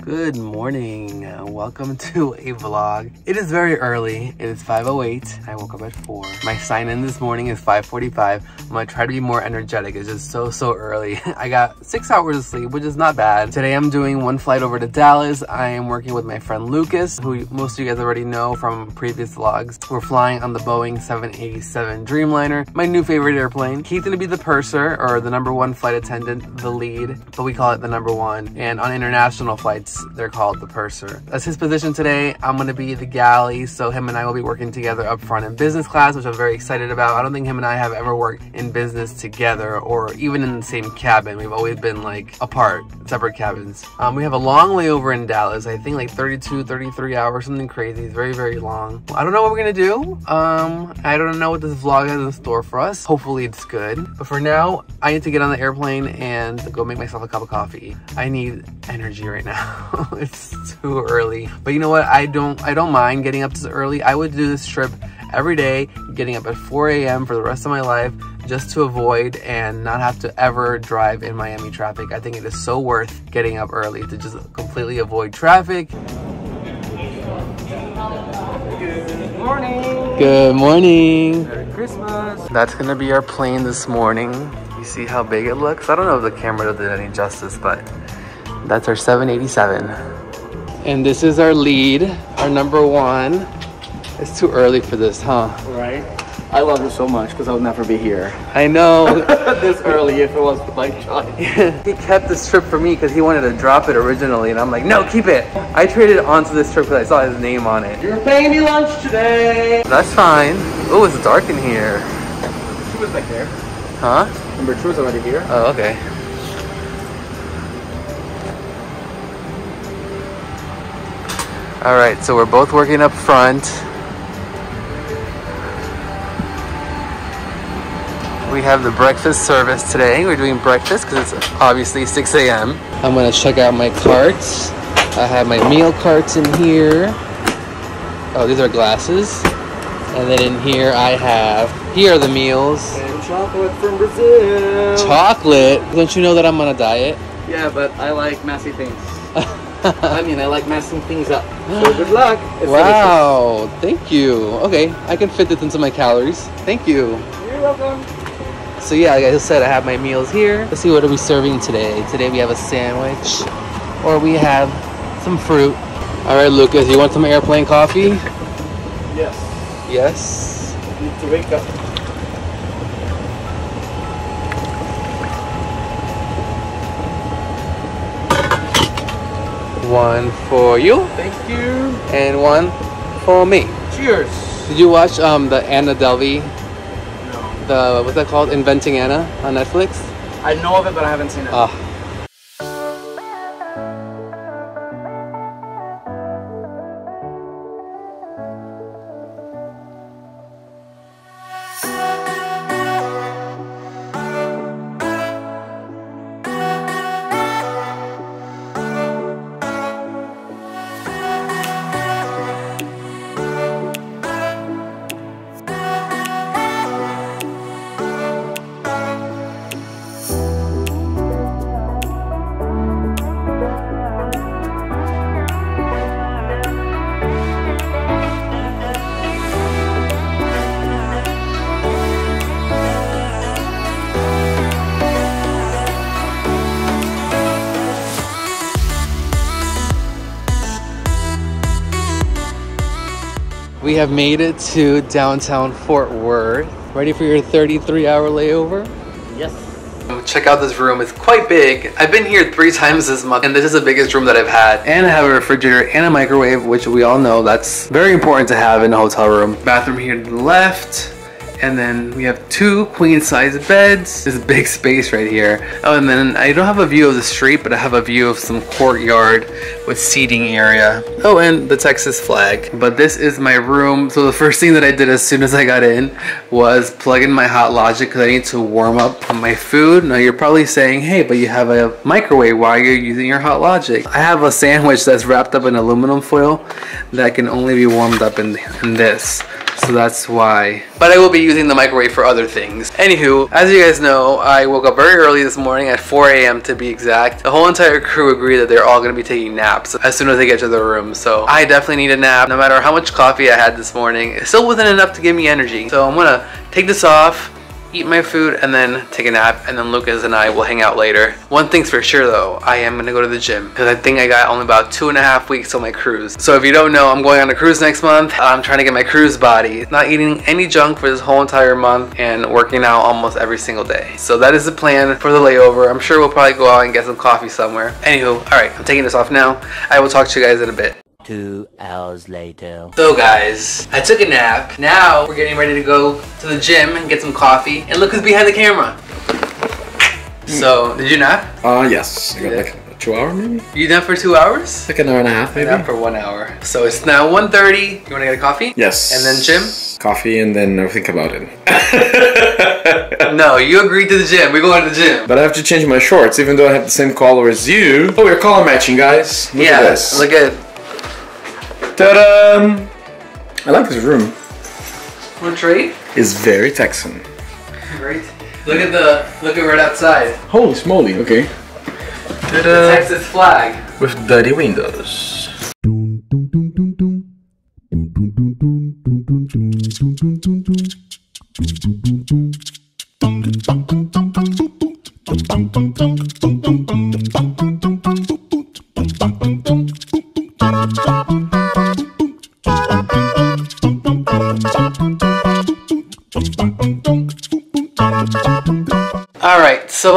Good morning. Welcome to a vlog. It is very early. It is 5.08. I woke up at 4. My sign in this morning is 5.45. I'm gonna try to be more energetic. It's just so, so early. I got six hours of sleep, which is not bad. Today I'm doing one flight over to Dallas. I am working with my friend Lucas, who most of you guys already know from previous vlogs. We're flying on the Boeing 787 Dreamliner, my new favorite airplane. He's gonna be the purser, or the number one flight attendant, the lead, but we call it the number one. And on international flights, they're called the purser. That's his position today. I'm gonna be the galley, so him and I will be working together up front in business class, which I'm very excited about. I don't think him and I have ever worked in business together or even in the same cabin. We've always been like apart, separate cabins. Um, we have a long layover in Dallas. I think like 32, 33 hours, something crazy. It's very, very long. I don't know what we're gonna do. Um, I don't know what this vlog has in store for us. Hopefully it's good. But for now, I need to get on the airplane and go make myself a cup of coffee. I need energy right now. it's too early. But you know what? I don't I don't mind getting up this early. I would do this trip every day, getting up at 4 a.m. for the rest of my life just to avoid and not have to ever drive in Miami traffic. I think it is so worth getting up early to just completely avoid traffic. Good morning. Good morning. Merry Christmas. That's gonna be our plane this morning. You see how big it looks? I don't know if the camera did any justice, but that's our 787. And this is our lead, our number one. It's too early for this, huh? Right. I love you so much because I would never be here I know. this early if it was my choice. he kept this trip for me because he wanted to drop it originally, and I'm like, no, keep it. I traded onto this trip because I saw his name on it. You're paying me lunch today. That's fine. Oh, it's dark in here. She was back there. Huh? Number two is already here. Oh, okay. All right, so we're both working up front. We have the breakfast service today. We're doing breakfast because it's obviously 6 a.m. I'm gonna check out my carts. I have my meal carts in here. Oh, these are glasses. And then in here I have, here are the meals. And chocolate from Brazil. Chocolate? Don't you know that I'm on a diet? yeah, but I like messy things. I mean, I like messing things up. So good luck. It's wow, thank you. Okay, I can fit this into my calories. Thank you. You're welcome. So yeah, like I said, I have my meals here. Let's see what are we serving today. Today we have a sandwich, or we have some fruit. All right, Lucas, you want some airplane coffee? Yes. Yes. Need to wake up. One for you, Thank you. and one for me. Cheers. Did you watch um the Anna Delvey, No. the what's that called, Inventing Anna on Netflix? I know of it, but I haven't seen it. Ah, we have made it to downtown Fort Worth. Ready for your 33 hour layover? Yes. Check out this room, it's quite big. I've been here three times this month and this is the biggest room that I've had. And I have a refrigerator and a microwave, which we all know that's very important to have in a hotel room. Bathroom here to the left. And then we have two queen size beds. This big space right here. Oh, and then I don't have a view of the street, but I have a view of some courtyard with seating area. Oh, and the Texas flag. But this is my room. So the first thing that I did as soon as I got in was plug in my Hot Logic because I need to warm up my food. Now you're probably saying, hey, but you have a microwave. Why are you using your Hot Logic? I have a sandwich that's wrapped up in aluminum foil that can only be warmed up in, in this. So that's why. But I will be using the microwave for other things. Anywho, as you guys know, I woke up very early this morning at 4 a.m. to be exact. The whole entire crew agreed that they're all to be taking naps as soon as they get to their room. So I definitely need a nap. No matter how much coffee I had this morning, it still wasn't enough to give me energy. So I'm to take this off eat my food, and then take a nap, and then Lucas and I will hang out later. One thing's for sure though, I am gonna go to the gym, because I think I got only about two and a half weeks on my cruise. So if you don't know, I'm going on a cruise next month. I'm trying to get my cruise body, not eating any junk for this whole entire month, and working out almost every single day. So that is the plan for the layover. I'm sure we'll probably go out and get some coffee somewhere. Anywho, alright, I'm taking this off now. I will talk to you guys in a bit. Two hours later. So guys, I took a nap. Now we're getting ready to go to the gym and get some coffee. And look who's behind the camera. So, did you nap? Uh, yes. I got like a two hour maybe? You nap for two hours? Like an hour and a half I maybe? nap for one hour. So it's now 1.30. You wanna get a coffee? Yes. And then gym? Coffee and then I'll think about it. No, you agreed to the gym. We're going to the gym. but I have to change my shorts even though I have the same color as you. Oh, we're color matching, guys. Look yeah, at this. look at Ta-da! I like this room. Wanna trade? It's very Texan. Great. Look at the, look at right outside. Holy smoly, okay. The Texas flag. With dirty windows.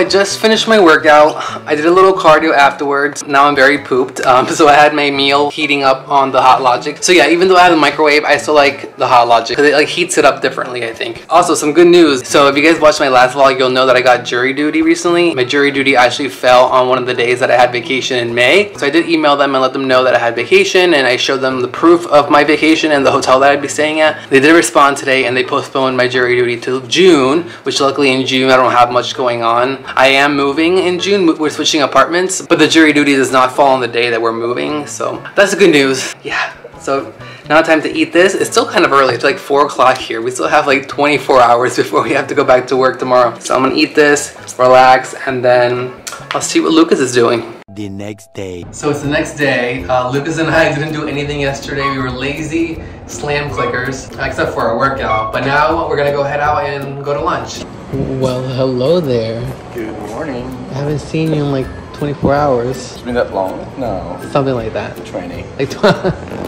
I just finished my workout. I did a little cardio afterwards. Now I'm very pooped. Um, so I had my meal heating up on the Hot Logic. So yeah, even though I have a microwave, I still like the Hot Logic because it like heats it up differently, I think. Also, some good news. So if you guys watched my last vlog, you'll know that I got jury duty recently. My jury duty actually fell on one of the days that I had vacation in May. So I did email them and let them know that I had vacation and I showed them the proof of my vacation and the hotel that I'd be staying at. They did respond today and they postponed my jury duty to June, which luckily in June I don't have much going on. I am moving in June. We're switching apartments, but the jury duty does not fall on the day that we're moving. So that's the good news. Yeah. So now time to eat this. It's still kind of early. It's like four o'clock here. We still have like 24 hours before we have to go back to work tomorrow. So I'm gonna eat this, relax, and then I'll see what Lucas is doing. The next day. So it's the next day. Uh, Lucas and I didn't do anything yesterday. We were lazy slam clickers, except for our workout. But now we're gonna go head out and go to lunch. Well, hello there. Good morning. I haven't seen you in like 24 hours. It's been that long? No. Something like that. 20. Like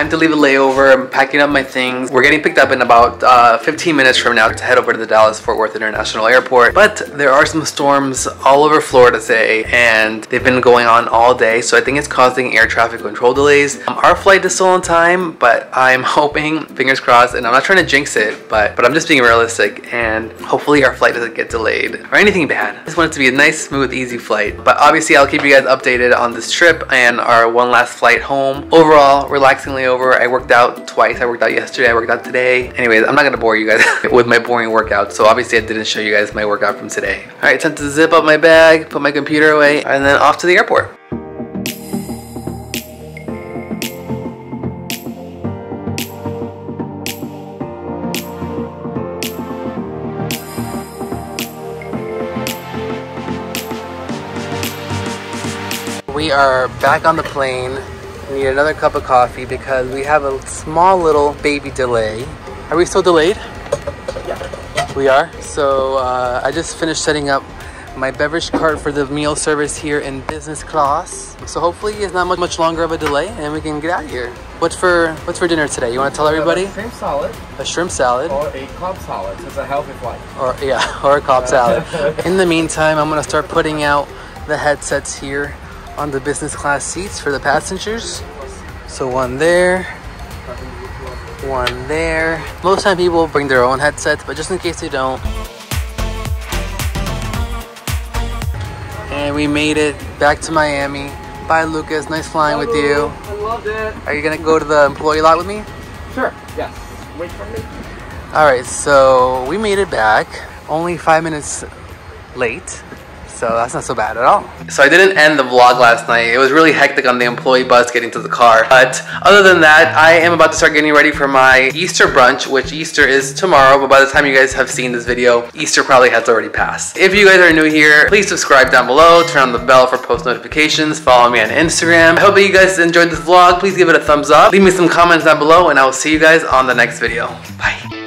Time to leave a layover. I'm packing up my things. We're getting picked up in about uh, 15 minutes from now to head over to the Dallas Fort Worth International Airport. But there are some storms all over Florida today, and they've been going on all day. So I think it's causing air traffic control delays. Um, our flight is still on time, but I'm hoping, fingers crossed, and I'm not trying to jinx it, but but I'm just being realistic. And hopefully our flight doesn't get delayed or anything bad. I just want it to be a nice, smooth, easy flight. But obviously, I'll keep you guys updated on this trip and our one last flight home. Overall, relaxingly over. I worked out twice. I worked out yesterday. I worked out today. Anyways, I'm not gonna bore you guys with my boring workout. So obviously, I didn't show you guys my workout from today. All right, time to zip up my bag, put my computer away, and then off to the airport. We are back on the plane. We need another cup of coffee because we have a small little baby delay. Are we still delayed? Yeah. We are. So uh, I just finished setting up my beverage cart for the meal service here in business class. So hopefully it's not much, much longer of a delay and we can get out of here. What's for what's for dinner today? You want to tell everybody? Shrimp salad A shrimp salad. or a club salad. It's a healthy flight. or yeah, or a Cobb salad. In the meantime, I'm gonna start putting out the headsets here on the business class seats for the passengers. So one there, one there. Most time people bring their own headsets, but just in case they don't. And we made it back to Miami. Bye, Lucas. Nice flying with you. I loved it. Are you gonna go to the employee lot with me? Sure. Yes. Wait for me. All right, so we made it back. Only five minutes late. So that's not so bad at all. So I didn't end the vlog last night. It was really hectic on the employee bus getting to the car. But other than that, I am about to start getting ready for my Easter brunch, which Easter is tomorrow. But by the time you guys have seen this video, Easter probably has already passed. If you guys are new here, please subscribe down below, turn on the bell for post notifications, follow me on Instagram. I hope that you guys enjoyed this vlog. Please give it a thumbs up. Leave me some comments down below and I will see you guys on the next video. Bye.